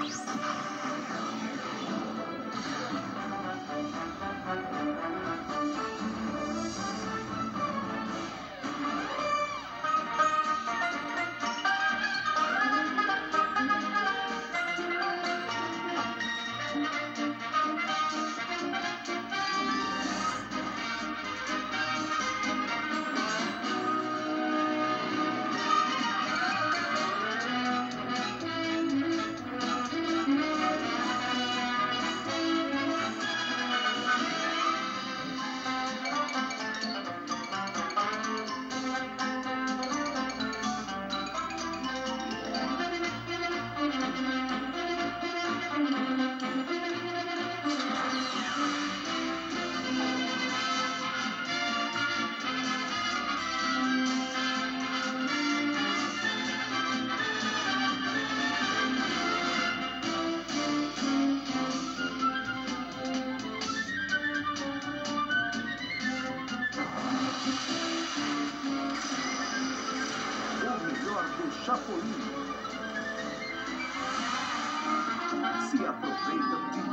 Bye. Chapolin. Se aproveitam de